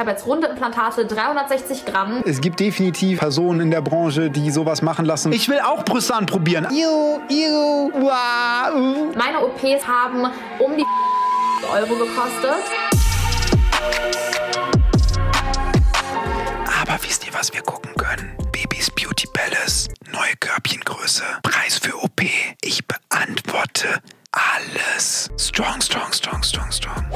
Ich habe jetzt runde Implantate, 360 Gramm. Es gibt definitiv Personen in der Branche, die sowas machen lassen. Ich will auch Brüste anprobieren. Iu, iu, uh. Meine OPs haben um die Euro gekostet. Aber wisst ihr, was wir gucken können?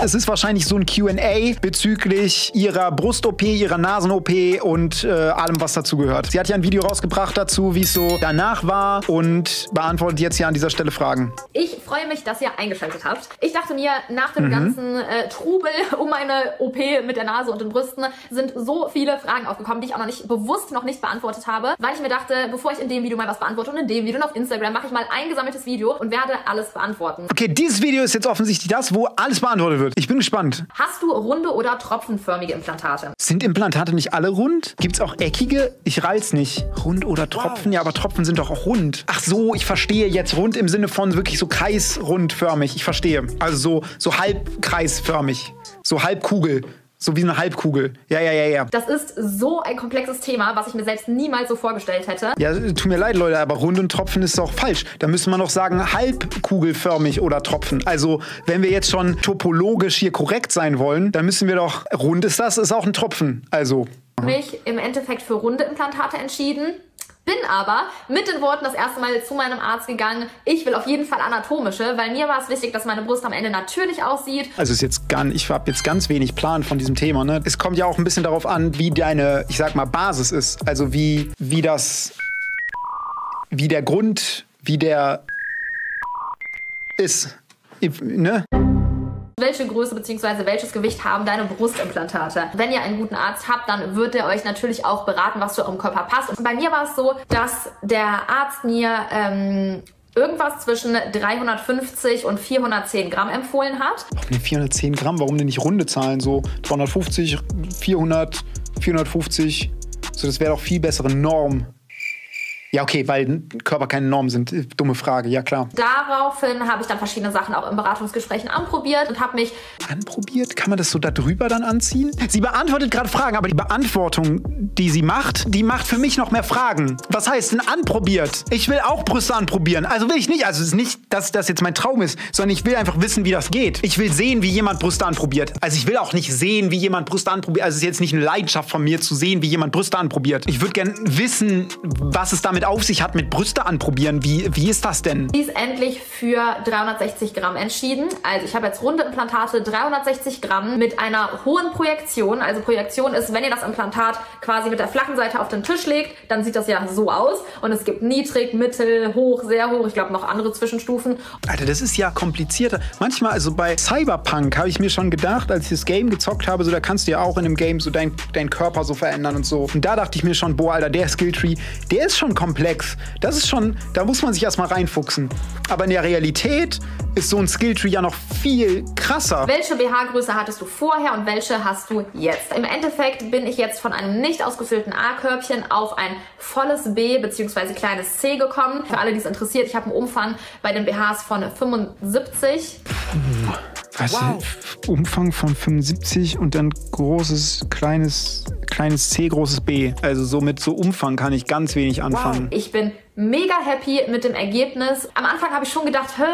Es ist wahrscheinlich so ein QA bezüglich ihrer Brust-OP, ihrer Nasen-OP und äh, allem, was dazu gehört. Sie hat ja ein Video rausgebracht dazu, wie es so danach war und beantwortet jetzt hier an dieser Stelle Fragen. Ich freue mich, dass ihr eingeschaltet habt. Ich dachte mir, nach dem mhm. ganzen äh, Trubel um meine OP mit der Nase und den Brüsten sind so viele Fragen aufgekommen, die ich auch noch nicht bewusst noch nicht beantwortet habe, weil ich mir dachte, bevor ich in dem Video mal was beantworte und in dem Video und auf Instagram mache ich mal ein gesammeltes Video und werde alles beantworten beantworten. Okay, dieses Video ist jetzt offensichtlich das, wo alles beantwortet wird. Ich bin gespannt. Hast du runde oder tropfenförmige Implantate? Sind Implantate nicht alle rund? Gibt es auch eckige? Ich reiz nicht. Rund oder Tropfen? Wow. Ja, aber Tropfen sind doch auch rund. Ach so, ich verstehe jetzt rund im Sinne von wirklich so kreisrundförmig. Ich verstehe. Also so, so halbkreisförmig. So halbkugel. So wie eine Halbkugel. Ja, ja, ja, ja. Das ist so ein komplexes Thema, was ich mir selbst niemals so vorgestellt hätte. Ja, tut mir leid, Leute, aber rund und Tropfen ist doch falsch. Da müsste man noch sagen halbkugelförmig oder Tropfen. Also, wenn wir jetzt schon topologisch hier korrekt sein wollen, dann müssen wir doch, rund ist das, ist auch ein Tropfen. Also. Mich im Endeffekt für runde Implantate entschieden. Bin aber mit den Worten das erste Mal zu meinem Arzt gegangen, ich will auf jeden Fall anatomische, weil mir war es wichtig, dass meine Brust am Ende natürlich aussieht. Also ist jetzt gar, ich habe jetzt ganz wenig Plan von diesem Thema. Ne? Es kommt ja auch ein bisschen darauf an, wie deine, ich sag mal, Basis ist. Also wie, wie das, wie der Grund, wie der ist. Ne? Welche Größe bzw. welches Gewicht haben deine Brustimplantate. Wenn ihr einen guten Arzt habt, dann wird er euch natürlich auch beraten, was zu eurem Körper passt. Und bei mir war es so, dass der Arzt mir ähm, irgendwas zwischen 350 und 410 Gramm empfohlen hat. Warum 410 Gramm? Warum denn nicht runde Zahlen? So 350, 400, 450. So, das wäre doch viel bessere Norm. Ja, okay, weil Körper keine Normen sind. Dumme Frage, ja klar. Daraufhin habe ich dann verschiedene Sachen auch in Beratungsgesprächen anprobiert und habe mich. Anprobiert? Kann man das so da drüber dann anziehen? Sie beantwortet gerade Fragen, aber die Beantwortung, die sie macht, die macht für mich noch mehr Fragen. Was heißt denn anprobiert? Ich will auch Brüste anprobieren. Also will ich nicht. Also es ist nicht, dass das jetzt mein Traum ist, sondern ich will einfach wissen, wie das geht. Ich will sehen, wie jemand Brüste anprobiert. Also ich will auch nicht sehen, wie jemand Brüste anprobiert. Also es ist jetzt nicht eine Leidenschaft von mir zu sehen, wie jemand Brüste anprobiert. Ich würde gerne wissen, was es damit auf sich hat mit Brüste anprobieren. Wie, wie ist das denn? Die ist endlich für 360 Gramm entschieden. Also ich habe jetzt runde Implantate, 360 Gramm mit einer hohen Projektion. Also Projektion ist, wenn ihr das Implantat quasi mit der flachen Seite auf den Tisch legt, dann sieht das ja so aus. Und es gibt niedrig, mittel, hoch, sehr hoch. Ich glaube noch andere Zwischenstufen. Alter, das ist ja komplizierter. Manchmal, also bei Cyberpunk habe ich mir schon gedacht, als ich das Game gezockt habe, so da kannst du ja auch in einem Game so deinen dein Körper so verändern und so. Und da dachte ich mir schon, boah, Alter, der Skilltree, der ist schon komplex. Das ist schon, da muss man sich erstmal reinfuchsen. Aber in der Realität ist so ein Skilltree ja noch viel krasser. Welche BH-Größe hattest du vorher und welche hast du jetzt? Im Endeffekt bin ich jetzt von einem nicht ausgefüllten A-Körbchen auf ein volles B bzw. kleines C gekommen. Für alle, die es interessiert, ich habe einen Umfang bei den BHs von 75. Was wow. Umfang von 75 und dann großes, kleines, kleines C, großes B. Also so mit so Umfang kann ich ganz wenig anfangen. Wow. Ich bin mega happy mit dem Ergebnis. Am Anfang habe ich schon gedacht, hä,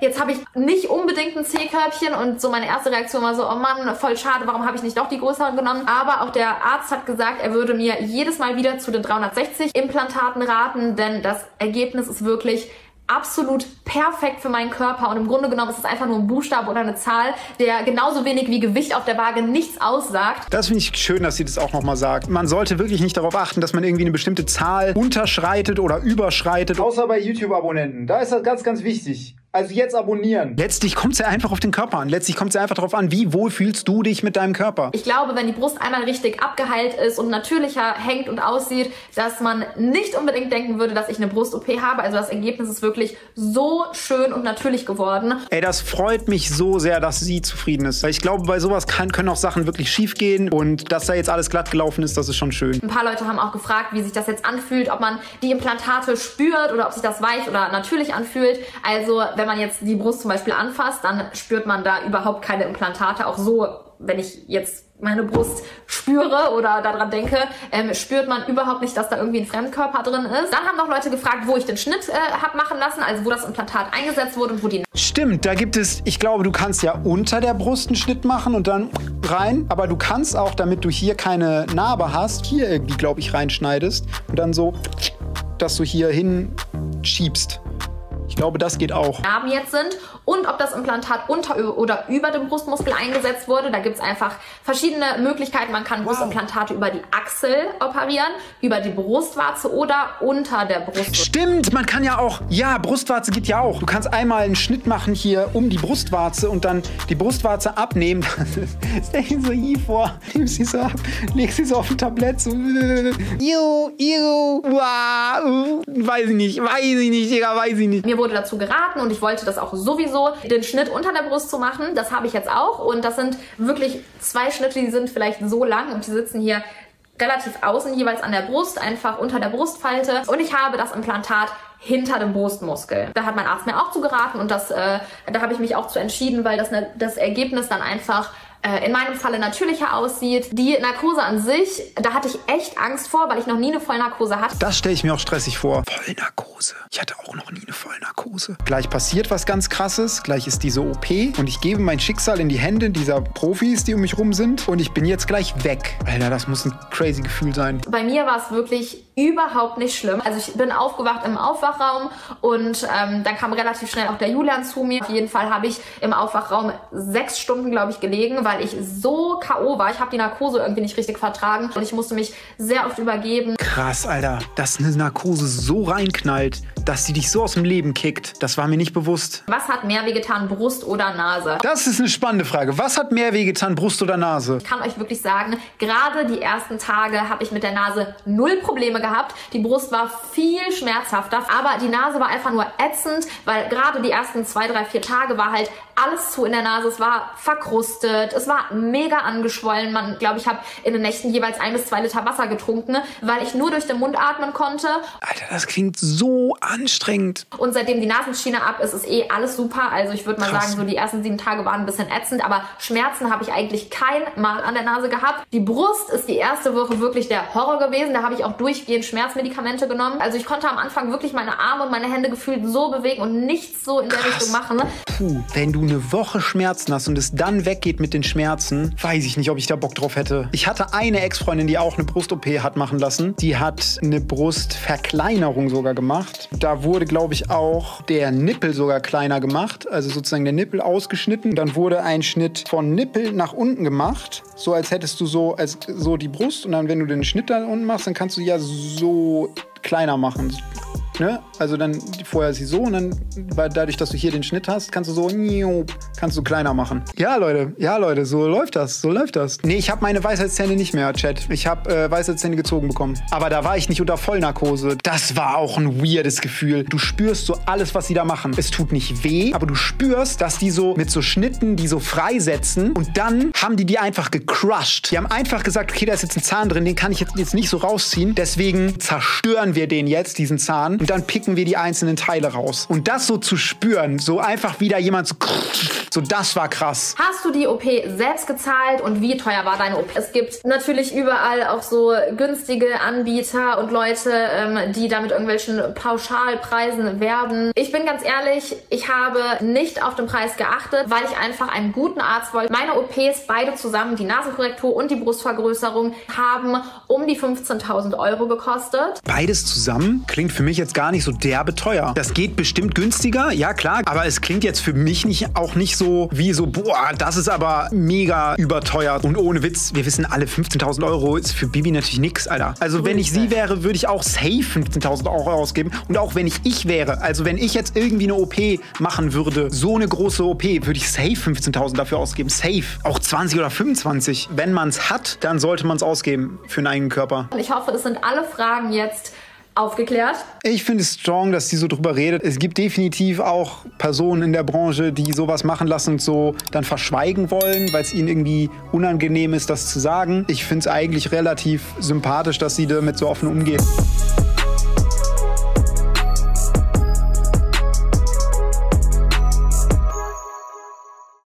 jetzt habe ich nicht unbedingt ein C-Körbchen und so meine erste Reaktion war so, oh Mann, voll schade, warum habe ich nicht doch die größeren genommen? Aber auch der Arzt hat gesagt, er würde mir jedes Mal wieder zu den 360 Implantaten raten, denn das Ergebnis ist wirklich absolut perfekt für meinen Körper und im Grunde genommen ist es einfach nur ein Buchstabe oder eine Zahl, der genauso wenig wie Gewicht auf der Waage nichts aussagt. Das finde ich schön, dass sie das auch nochmal sagt. Man sollte wirklich nicht darauf achten, dass man irgendwie eine bestimmte Zahl unterschreitet oder überschreitet. Außer bei YouTube-Abonnenten. Da ist das ganz, ganz wichtig. Also jetzt abonnieren. Letztlich kommt es ja einfach auf den Körper an. Letztlich kommt es ja einfach darauf an, wie wohl fühlst du dich mit deinem Körper. Ich glaube, wenn die Brust einmal richtig abgeheilt ist und natürlicher hängt und aussieht, dass man nicht unbedingt denken würde, dass ich eine Brust-OP habe. Also das Ergebnis ist wirklich so schön und natürlich geworden. Ey, das freut mich so sehr, dass sie zufrieden ist. Weil ich glaube, bei sowas kann, können auch Sachen wirklich schief gehen und dass da jetzt alles glatt gelaufen ist, das ist schon schön. Ein paar Leute haben auch gefragt, wie sich das jetzt anfühlt, ob man die Implantate spürt oder ob sich das weich oder natürlich anfühlt. Also wenn man jetzt die Brust zum Beispiel anfasst, dann spürt man da überhaupt keine Implantate. Auch so, wenn ich jetzt meine Brust spüre oder daran denke, ähm, spürt man überhaupt nicht, dass da irgendwie ein Fremdkörper drin ist. Dann haben noch Leute gefragt, wo ich den Schnitt äh, habe machen lassen, also wo das Implantat eingesetzt wurde und wo die... Stimmt, da gibt es, ich glaube, du kannst ja unter der Brust einen Schnitt machen und dann rein, aber du kannst auch, damit du hier keine Narbe hast, hier irgendwie, glaube ich, reinschneidest und dann so, dass du hier hinschiebst. Ich glaube, das geht auch. Narben jetzt sind und ob das Implantat unter oder über dem Brustmuskel eingesetzt wurde. Da gibt es einfach verschiedene Möglichkeiten. Man kann wow. Brustimplantate über die Achsel operieren, über die Brustwarze oder unter der Brust. Stimmt, man kann ja auch, ja, Brustwarze geht ja auch. Du kannst einmal einen Schnitt machen hier um die Brustwarze und dann die Brustwarze abnehmen. Stell dir so hier vor, nimmst sie so ab, legst sie so auf ein Tablett, so, iu, iu, wow, weiß ich nicht, weiß ich nicht, Digga, weiß ich nicht. Mir wurde dazu geraten und ich wollte das auch sowieso, den Schnitt unter der Brust zu machen. Das habe ich jetzt auch und das sind wirklich zwei Schnitte, die sind vielleicht so lang und die sitzen hier relativ außen, jeweils an der Brust, einfach unter der Brustfalte. Und ich habe das Implantat hinter dem Brustmuskel. Da hat mein Arzt mir auch zu geraten und das, äh, da habe ich mich auch zu entschieden, weil das, ne, das Ergebnis dann einfach äh, in meinem Falle natürlicher aussieht. Die Narkose an sich, da hatte ich echt Angst vor, weil ich noch nie eine Vollnarkose hatte. Das stelle ich mir auch stressig vor. Vollnarkose. Ich hatte auch noch nie eine Vollnarkose. Gleich passiert was ganz krasses, gleich ist diese OP und ich gebe mein Schicksal in die Hände dieser Profis, die um mich rum sind und ich bin jetzt gleich weg. Alter, das muss ein crazy Gefühl sein. Bei mir war es wirklich überhaupt nicht schlimm. Also ich bin aufgewacht im Aufwachraum und ähm, dann kam relativ schnell auch der Julian zu mir. Auf jeden Fall habe ich im Aufwachraum sechs Stunden, glaube ich, gelegen, weil ich so K.O. war. Ich habe die Narkose irgendwie nicht richtig vertragen und ich musste mich sehr oft übergeben. Krass, Alter, dass eine Narkose so reinknallt, dass sie dich so aus dem Leben kickt. Das war mir nicht bewusst. Was hat mehr wehgetan, Brust oder Nase? Das ist eine spannende Frage. Was hat mehr wehgetan, Brust oder Nase? Ich kann euch wirklich sagen, gerade die ersten Tage habe ich mit der Nase null Probleme gehabt. Die Brust war viel schmerzhafter, aber die Nase war einfach nur ätzend, weil gerade die ersten zwei, drei, vier Tage war halt alles zu in der Nase. Es war verkrustet, es war mega angeschwollen. Man, glaube ich, habe in den Nächten jeweils ein bis zwei Liter Wasser getrunken, weil ich nur durch den Mund atmen konnte. Alter, das klingt so anstrengend. Und seitdem die Nasenschiene ab ist, ist eh alles super. Also ich würde mal Krass. sagen, so die ersten sieben Tage waren ein bisschen ätzend, aber Schmerzen habe ich eigentlich kein Mal an der Nase gehabt. Die Brust ist die erste Woche wirklich der Horror gewesen. Da habe ich auch durchgehend Schmerzmedikamente genommen. Also ich konnte am Anfang wirklich meine Arme und meine Hände gefühlt so bewegen und nichts so in der Krass. Richtung machen. Puh, wenn du eine Woche Schmerzen hast und es dann weggeht mit den Schmerzen, weiß ich nicht, ob ich da Bock drauf hätte. Ich hatte eine Ex-Freundin, die auch eine Brust-OP hat machen lassen. Die hat eine Brustverkleinerung sogar gemacht. Da wurde, glaube ich, auch der Nippel sogar kleiner gemacht. Also sozusagen der Nippel ausgeschnitten. Dann wurde ein Schnitt von Nippel nach unten gemacht. So als hättest du so, als so die Brust. Und dann, wenn du den Schnitt da unten machst, dann kannst du ja so kleiner machen. Ne? Also dann vorher ist sie so und dann, weil dadurch, dass du hier den Schnitt hast, kannst du so, kannst du kleiner machen. Ja, Leute, ja, Leute, so läuft das, so läuft das. Nee, ich habe meine Weisheitszähne nicht mehr, Chat. Ich habe äh, Weisheitszähne gezogen bekommen. Aber da war ich nicht unter Vollnarkose. Das war auch ein weirdes Gefühl. Du spürst so alles, was sie da machen. Es tut nicht weh, aber du spürst, dass die so mit so Schnitten, die so freisetzen und dann haben die die einfach gecrushed. Die haben einfach gesagt, okay, da ist jetzt ein Zahn drin, den kann ich jetzt, jetzt nicht so rausziehen. Deswegen zerstören wir den jetzt, diesen Zahn. Und dann picken wir die einzelnen Teile raus. Und das so zu spüren, so einfach wieder jemand so, so das war krass. Hast du die OP selbst gezahlt und wie teuer war deine OP? Es gibt natürlich überall auch so günstige Anbieter und Leute, ähm, die da mit irgendwelchen Pauschalpreisen werben. Ich bin ganz ehrlich, ich habe nicht auf den Preis geachtet, weil ich einfach einen guten Arzt wollte. Meine OPs, beide zusammen, die Nasenkorrektur und die Brustvergrößerung, haben um die 15.000 Euro gekostet. Beides zusammen klingt für mich jetzt gar gar nicht so derbe teuer. Das geht bestimmt günstiger, ja klar, aber es klingt jetzt für mich nicht, auch nicht so wie so, boah, das ist aber mega überteuert. Und ohne Witz, wir wissen alle, 15.000 Euro ist für Bibi natürlich nix, Alter. Also wenn ich sie wäre, würde ich auch safe 15.000 Euro ausgeben. Und auch wenn ich ich wäre, also wenn ich jetzt irgendwie eine OP machen würde, so eine große OP, würde ich safe 15.000 dafür ausgeben. Safe. Auch 20 oder 25. Wenn man es hat, dann sollte man es ausgeben für einen eigenen Körper. Ich hoffe, das sind alle Fragen jetzt aufgeklärt. Ich finde es strong, dass sie so drüber redet. Es gibt definitiv auch Personen in der Branche, die sowas machen lassen und so dann verschweigen wollen, weil es ihnen irgendwie unangenehm ist, das zu sagen. Ich finde es eigentlich relativ sympathisch, dass sie damit so offen umgeht.